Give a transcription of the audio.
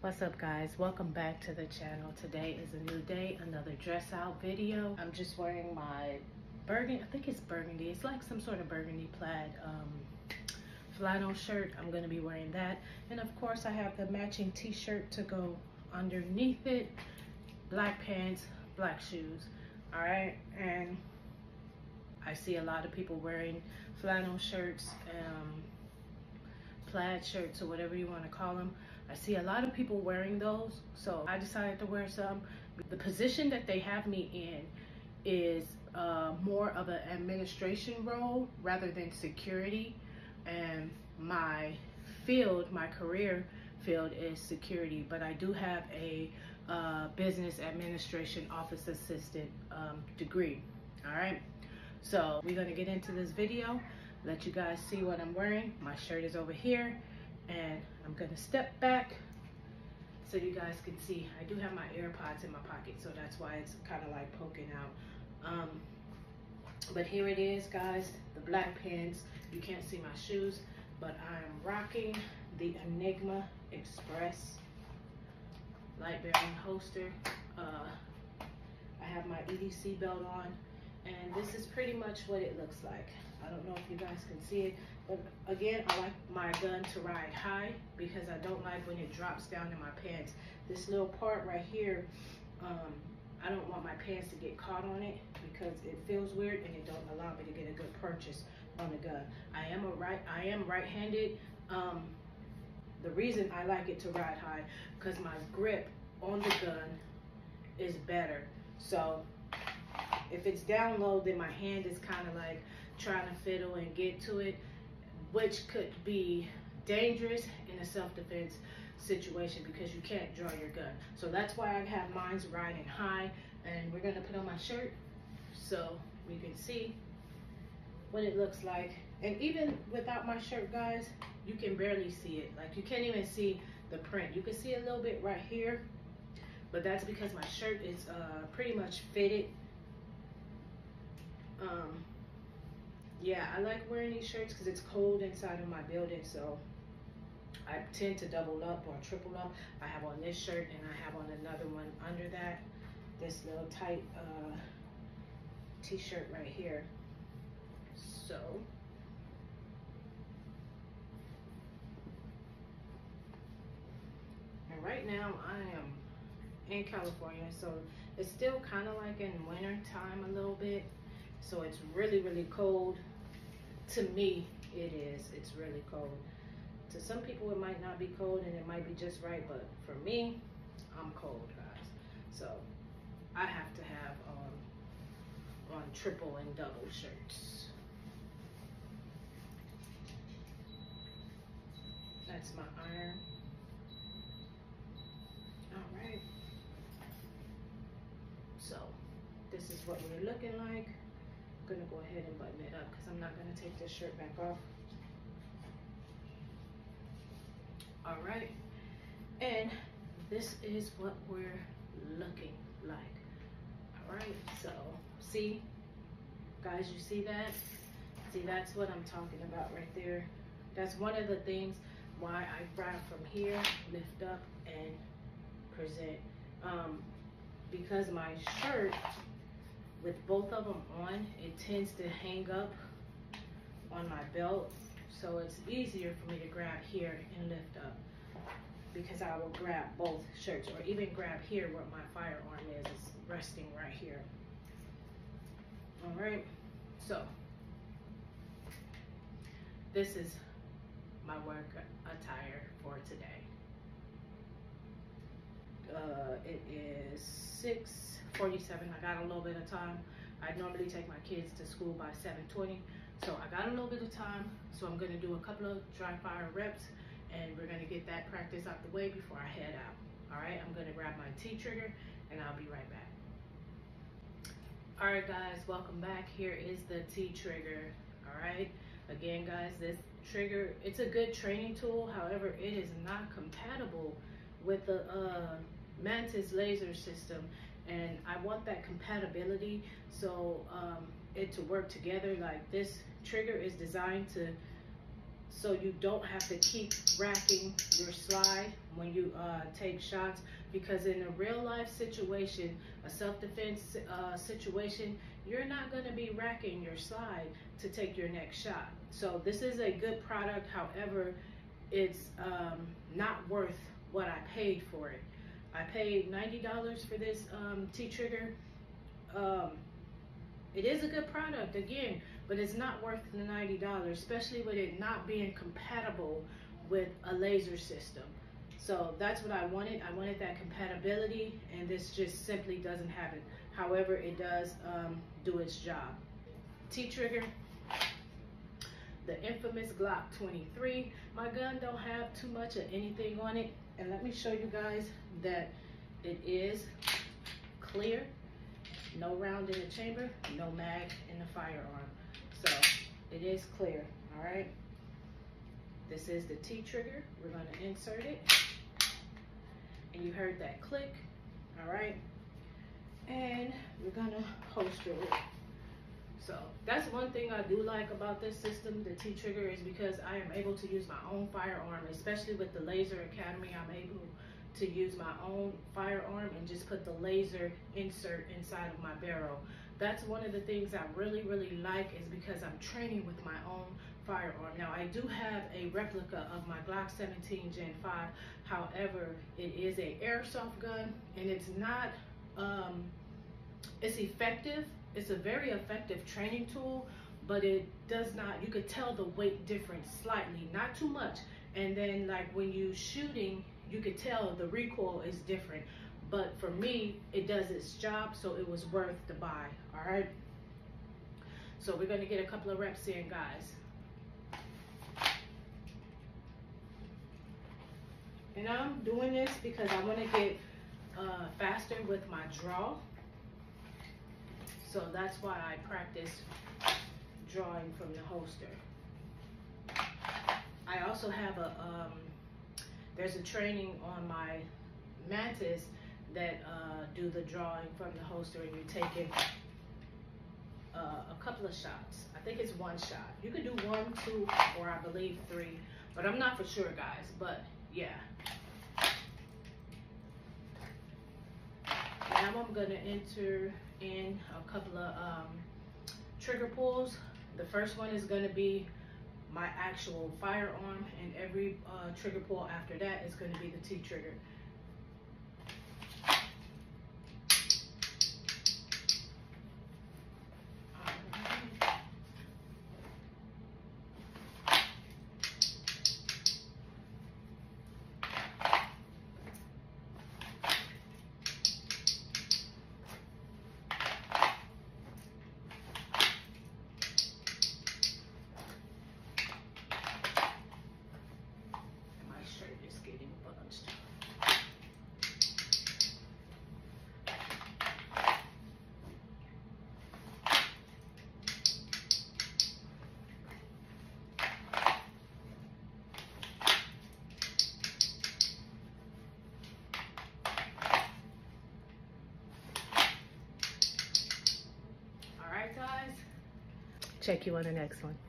What's up guys? Welcome back to the channel. Today is a new day, another dress out video. I'm just wearing my burgundy, I think it's burgundy. It's like some sort of burgundy plaid um, flannel shirt. I'm gonna be wearing that. And of course I have the matching t-shirt to go underneath it. Black pants, black shoes. All right, and I see a lot of people wearing flannel shirts, um, plaid shirts or whatever you wanna call them. I see a lot of people wearing those, so I decided to wear some. The position that they have me in is uh, more of an administration role rather than security. And my field, my career field is security, but I do have a uh, business administration office assistant um, degree, all right? So we're gonna get into this video, let you guys see what I'm wearing. My shirt is over here gonna step back so you guys can see. I do have my AirPods in my pocket, so that's why it's kind of like poking out. Um, but here it is, guys, the black pants. You can't see my shoes, but I'm rocking the Enigma Express light bearing holster. Uh, I have my EDC belt on, and this is pretty much what it looks like. I don't know if you guys can see it, but again, I like my gun to ride high because I don't like when it drops down in my pants. This little part right here, um, I don't want my pants to get caught on it because it feels weird and it don't allow me to get a good purchase on the gun. I am a right, I am right-handed. Um, the reason I like it to ride high because my grip on the gun is better. So if it's down low, then my hand is kind of like trying to fiddle and get to it which could be dangerous in a self-defense situation because you can't draw your gun. So that's why I have mines riding high and we're gonna put on my shirt so we can see what it looks like. And even without my shirt, guys, you can barely see it. Like you can't even see the print. You can see a little bit right here, but that's because my shirt is uh, pretty much fitted. Um, yeah, I like wearing these shirts because it's cold inside of my building, so I tend to double up or triple up. I have on this shirt and I have on another one under that, this little tight uh, t-shirt right here. So, and right now I am in California, so it's still kind of like in winter time a little bit. So it's really, really cold. To me, it is. It's really cold. To some people, it might not be cold and it might be just right, but for me, I'm cold, guys. So I have to have um, on triple and double shirts. That's my iron. All right. So this is what we're looking like gonna go ahead and button it up because I'm not gonna take this shirt back off. All right, and this is what we're looking like. All right, so see, guys, you see that? See, that's what I'm talking about right there. That's one of the things why I grab from here, lift up, and present. Um, because my shirt with both of them on, it tends to hang up on my belt. So it's easier for me to grab here and lift up because I will grab both shirts or even grab here where my firearm is. It's resting right here. All right, so this is my work attire for today. Uh, it is 6 47. I got a little bit of time. I normally take my kids to school by 7.20. So I got a little bit of time. So I'm gonna do a couple of dry fire reps and we're gonna get that practice out the way before I head out. All right, I'm gonna grab my T-trigger and I'll be right back. All right, guys, welcome back. Here is the T-trigger, all right? Again, guys, this trigger, it's a good training tool. However, it is not compatible with the uh, Mantis laser system and I want that compatibility so um, it to work together like this trigger is designed to so you don't have to keep racking your slide when you uh, take shots because in a real life situation, a self-defense uh, situation, you're not gonna be racking your slide to take your next shot. So this is a good product, however, it's um, not worth what I paid for it. I paid $90 for this um, T-Trigger. Um, it is a good product, again, but it's not worth the $90, especially with it not being compatible with a laser system. So that's what I wanted. I wanted that compatibility, and this just simply doesn't have it. However, it does um, do its job. T-Trigger, the infamous Glock 23. My gun don't have too much of anything on it. And let me show you guys that it is clear, no round in the chamber, no mag in the firearm. So it is clear, all right? This is the T-trigger. We're gonna insert it. And you heard that click, all right? And we're gonna holster it. So that's one thing I do like about this system, the T-Trigger, is because I am able to use my own firearm, especially with the Laser Academy, I'm able to use my own firearm and just put the laser insert inside of my barrel. That's one of the things I really, really like is because I'm training with my own firearm. Now I do have a replica of my Glock 17 Gen 5. However, it is a airsoft gun and it's not, um, it's effective it's a very effective training tool, but it does not, you could tell the weight difference slightly, not too much. And then like when you shooting, you could tell the recoil is different. But for me, it does its job, so it was worth the buy, all right? So we're gonna get a couple of reps in, guys. And I'm doing this because I wanna get uh, faster with my draw. So that's why I practice drawing from the holster. I also have a, um, there's a training on my Mantis that uh, do the drawing from the holster and you're taking uh, a couple of shots. I think it's one shot. You can do one, two, or I believe three, but I'm not for sure, guys. But yeah. Now I'm gonna enter in a couple of um, trigger pulls. The first one is going to be my actual firearm and every uh, trigger pull after that is going to be the T-trigger. Check you on the next one.